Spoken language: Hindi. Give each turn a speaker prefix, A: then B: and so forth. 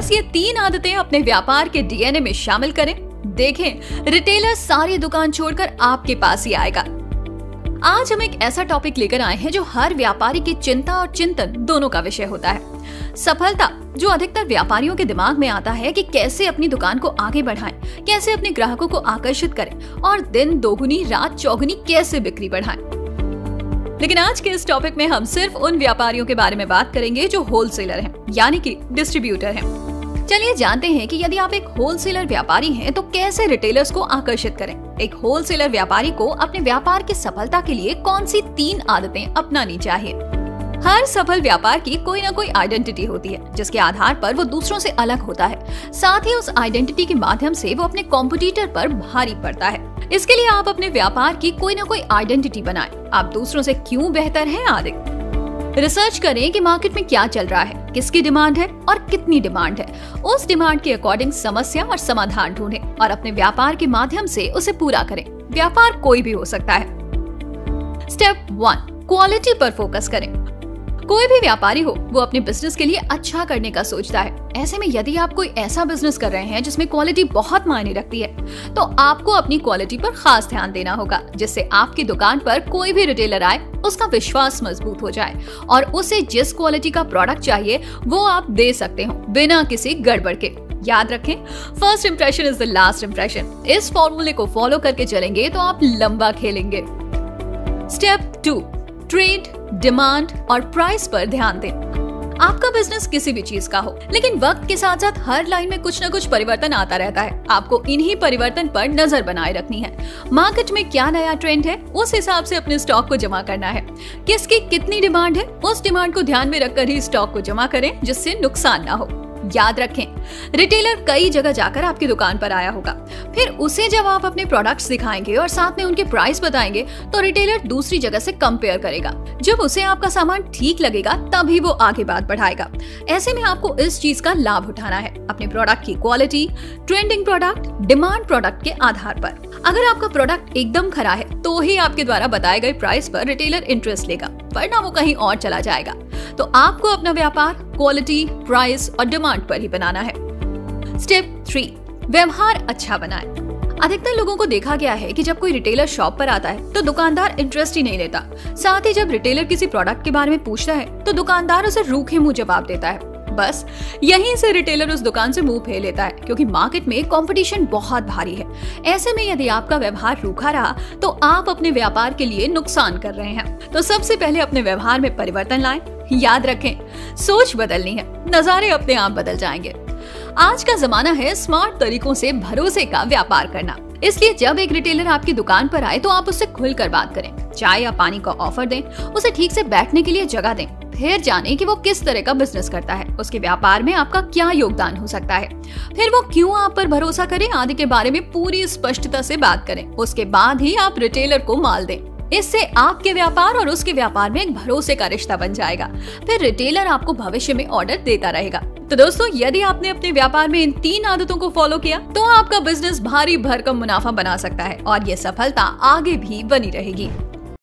A: बस ये तीन आदतें अपने व्यापार के डीएनए में शामिल करें देखें रिटेलर सारी दुकान छोड़कर आपके पास ही आएगा आज हम एक ऐसा टॉपिक लेकर आए हैं जो हर व्यापारी की चिंता और चिंतन दोनों का विषय होता है सफलता जो अधिकतर व्यापारियों के दिमाग में आता है कि कैसे अपनी दुकान को आगे बढ़ाएँ, कैसे अपने ग्राहकों को आकर्षित करें और दिन दोगुनी रात चौगुनी कैसे बिक्री बढ़ाएँ। लेकिन आज के इस टॉपिक में हम सिर्फ़ उन व्यापारियों के बारे में बात करेंगे जो होलसेलर हैं, यानी कि डिस्ट्रीब्यूटर हैं। चलिए जानते हैं कि यदि आप एक होलसेलर व्यापारी हैं तो कैसे रिटेलर्स को आकर्षित करें? एक होलसेलर व्यापारी को अपने व्यापार की सफलता के लिए कौन सी तीन आदतें अपनानी चाहिए? हर सफल व्यापार की कोई ना कोई आइडेंटिटी होती है, जिसके आधार पर वो दूसरों से अलग होता है। साथ ही उस आइडेंटिटी के माध्यम से वो अपने कॉम्पिटिटर पर भारी पड़ता है। इसके लिए आप अपने व्यापार की कोई ना कोई आइडेंटिटी बनाएँ। आप दूसरों से क्यों बेहतर हैं आदि? रिसर्च करें कि मार्केट में क्या चल रहा है, किसकी डिमांड है और कितनी डिमांड है। उस डिमांड के अकॉर्डिंग समस्या और समाधान ढूंढें और अपने व्यापार के माध्यम से उसे पूरा करें। व्यापार कोई भी हो सकता है। स्टेप वन क्वालिटी पर फोकस करें। कोई भी व्यापारी हो, वो अपने बिज़नेस के लिए अच्छा करने का सोचता है। ऐसे में यदि आप कोई ऐसा बिज़नेस कर रहे हैं, जिसमें क्वालिटी बहुत मायने रखती है तो आपको अपनी क्वालिटी पर खास ध्यान देना होगा, जिससे आपकी दुकान पर कोई भी रिटेलर आए, उसका विश्वास मज़बूत हो जाए। और उसे जिस क्वालिटी का प्रोडक्ट चाहिए, वो आप दे सकते हो, बिना किसी गड़बड़ के। याद रखें first impression is the last impression इस फॉर्मूले को फॉलो करके चलेंगे तो आप लंबा खेलेंगे। स्टेप टू ट्रेड डिमांड और प्राइस पर ध्यान दें। आपका बिज़नेस किसी भी चीज़ का हो, लेकिन वक्त के साथ साथ हर लाइन में कुछ न कुछ परिवर्तन आता रहता है। आपको इन्हीं परिवर्तन पर नज़र बनाए रखनी है। मार्केट में क्या नया ट्रेंड है, उस हिसाब से अपने स्टॉक को जमा करना है। किसकी कितनी डिमांड है, उस डिमांड को ध्यान में रखकर ही स्टॉक को जमा करें, जिससे नुकसान न हो। याद रखें रिटेलर कई जगह जाकर आपकी दुकान पर आया होगा। फिर उसे जब आप अपने प्रोडक्ट्स दिखाएँगे और साथ में उनके प्राइस बताएँगे तो रिटेलर दूसरी जगह से कंपेयर करेगा। जब उसे आपका सामान ठीक लगेगा, तभी वो आगे बात बढ़ाएगा। ऐसे में आपको इस चीज़ का लाभ उठाना है, अपने प्रोडक्ट की quality trending product demand product के आधार पर। अगर आपका प्रोडक्ट एकदम खरा है तो ही आपके द्वारा बताए गए प्राइस पर रिटेलर इंटरेस्ट लेगा, वरना वो कहीं और चला जाएगा। तो आपको अपना व्यापार क्वालिटी प्राइस और डिमांड पर ही बनाना है। स्टेप थ्री व्यवहार अच्छा बनाए। अधिकतर लोगों को देखा गया है कि जब कोई रिटेलर शॉप पर आता है तो दुकानदार इंटरेस्ट ही नहीं लेता। साथ ही जब रिटेलर किसी प्रोडक्ट के बारे में पूछता है तो दुकानदार उसे रूखे मुँह जवाब देता है। बस यहीं से रिटेलर उस दुकान से मुँह फेर लेता है, क्योंकि मार्केट में कंपटीशन बहुत भारी है। ऐसे में यदि आपका व्यवहार रूखा रहा तो आप अपने व्यापार के लिए नुकसान कर रहे हैं। तो सबसे पहले अपने व्यवहार में परिवर्तन लाएँ, याद रखें, सोच बदलनी है, नजारे अपने आप बदल जाएँगे। आज का जमाना है स्मार्ट तरीकों से भरोसे का व्यापार करना। इसलिए जब एक रिटेलर आपकी दुकान पर आए तो आप उससे खुलकर बात करें। चाय या पानी का ऑफ़र दें, उसे ठीक से बैठने के लिए जगह दें। फिर जाने कि वो किस तरह का बिज़नेस करता है। उसके व्यापार में आपका क्या योगदान हो सकता है? फिर वो क्यों आप पर भरोसा करें? आदि के बारे में पूरी स्पष्टता से बात करें। उसके बाद ही आप रिटेलर को माल दें। इससे आपके व्यापार और उसके व्यापार में एक भरोसे का रिश्ता बन जाएगा। फिर रिटेलर आपको भविष्य में ऑर्डर देता रहेगा। तो दोस्तों, यदि आपने अपने व्यापार में इन तीन आदतों को फॉलो किया तो आपका बिज़नेस भारी भरकम मुनाफा बना सकता है और ये सफलता आगे भी बनी रहेगी।